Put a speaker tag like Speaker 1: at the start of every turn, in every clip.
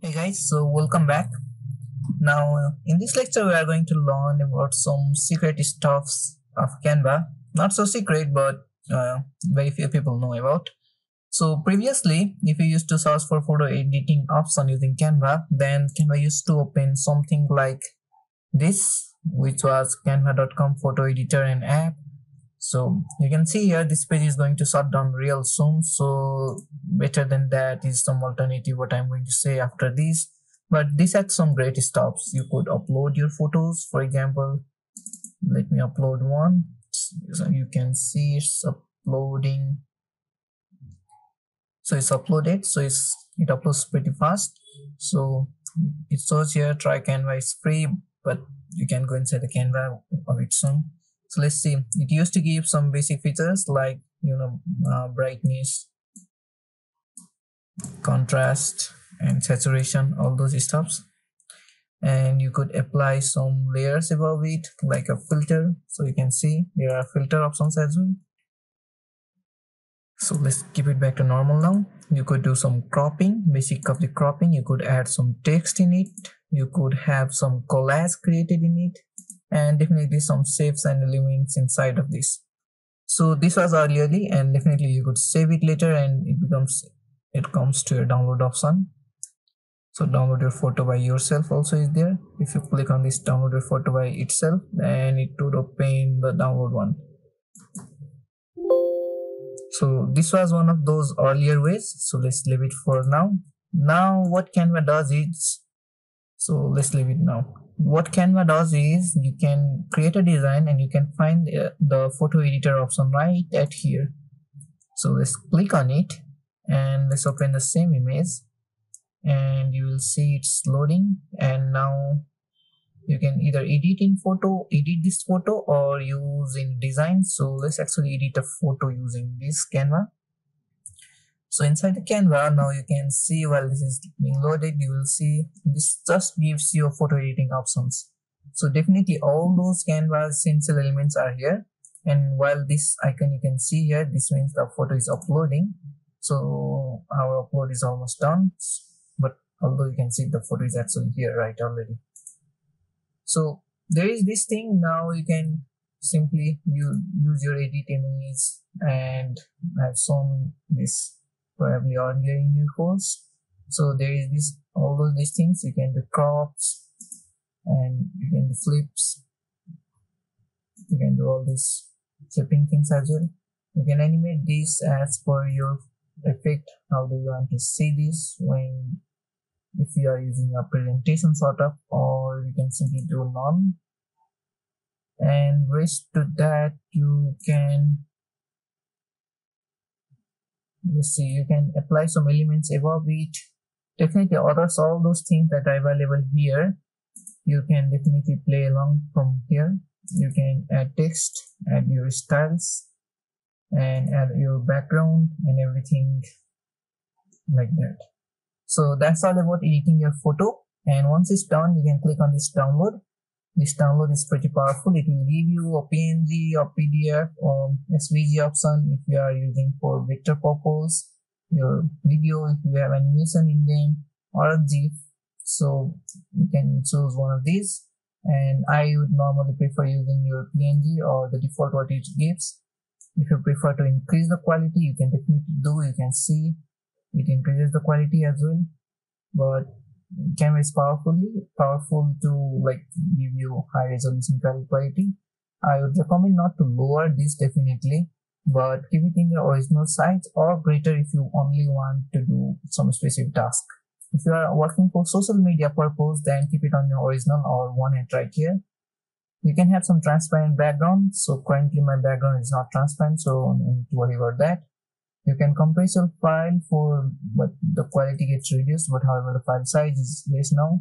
Speaker 1: Hey guys, so welcome back. Now, in this lecture, we are going to learn about some secret stuffs of Canva. Not so secret, but uh, very few people know about. So previously, if you used to search for photo editing option using Canva, then Canva used to open something like this, which was canva.com photo editor and app. So you can see here this page is going to shut down real soon. So better than that is some alternative what I'm going to say after this. But this had some great stops. You could upload your photos, for example. Let me upload one. So you can see it's uploading. So it's uploaded. So it's it uploads pretty fast. So it shows here try Canva is free, but you can go inside the Canva of its own so let's see. It used to give some basic features like you know uh, brightness contrast and saturation all those stuffs. And you could apply some layers above it like a filter. So you can see there are filter options as well. So let's keep it back to normal now. You could do some cropping. Basic of the cropping you could add some text in it. You could have some collage created in it and definitely some saves and elements inside of this. So this was earlierly and definitely you could save it later and it becomes it comes to your download option. So download your photo by yourself also is there. If you click on this download your photo by itself then it would open the download one. So this was one of those earlier ways. So let's leave it for now. Now what canva does is so let's leave it now what Canva does is you can create a design and you can find uh, the photo editor option right at here. So let's click on it and let's open the same image and you will see it's loading and now you can either edit in photo, edit this photo or use in design. So let's actually edit a photo using this Canva. So inside the Canva, now you can see while this is being loaded, you will see this just gives you photo editing options. So definitely all those Canva essential elements are here. And while this icon you can see here, this means the photo is uploading. So our upload is almost done. But although you can see the photo is actually here right already. So there is this thing now you can simply you use your edit image and I've shown this probably earlier in your course. So there is this all of these things you can do crops and you can do flips. You can do all these flipping things as well. You can animate this as per your effect. How do you want to see this? When if you are using a presentation sort of or you can simply do none. And rest to that you can you see you can apply some elements above it. Definitely others all those things that are available here. You can definitely play along from here. You can add text add your styles and add your background and everything like that. So that's all about editing your photo. And once it's done you can click on this download this download is pretty powerful. It will give you a png or pdf or svg option if you are using for vector purpose your video if you have animation in them or a gif. So you can choose one of these. And i would normally prefer using your png or the default what it gives. If you prefer to increase the quality you can definitely do. You can see it increases the quality as well. But Canva is powerfully powerful to like give you high resolution quality. I would recommend not to lower this definitely, but keep it in your original size or greater if you only want to do some specific task. If you are working for social media purpose, then keep it on your original or one at right here. You can have some transparent background. So currently my background is not transparent, so don't worry about that you can compress your file for but the quality gets reduced but however the file size is less now.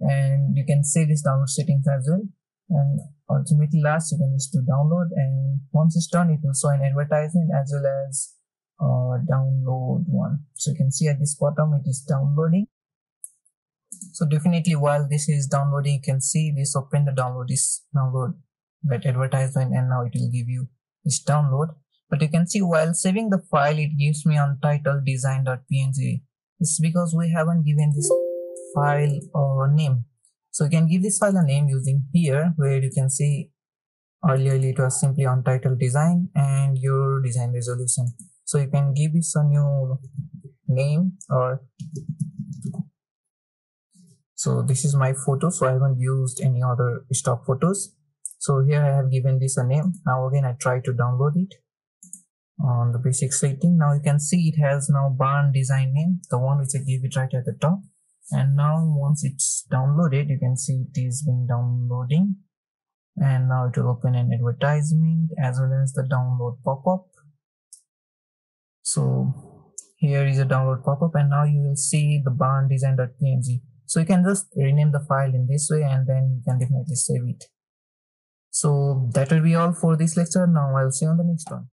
Speaker 1: And you can save this download settings as well. And ultimately last you can just do download and once it's done it will show an advertisement as well as uh, download one. So you can see at this bottom it is downloading. So definitely while this is downloading you can see this open the download is download that advertisement and now it will give you this download but you can see while saving the file it gives me untitled design.png it's because we haven't given this file or name. So you can give this file a name using here where you can see earlier it was simply untitled design and your design resolution. So you can give this a new name or so this is my photo so i haven't used any other stock photos. So here i have given this a name. Now again i try to download it on the basic setting now you can see it has now barn design name the one which i gave it right at the top. And now once it's downloaded you can see it is being downloading. And now it will open an advertisement as well as the download pop-up. So here is a download pop-up and now you will see the barn design.png so you can just rename the file in this way and then you can definitely save it. So that will be all for this lecture. Now i'll see you on the next one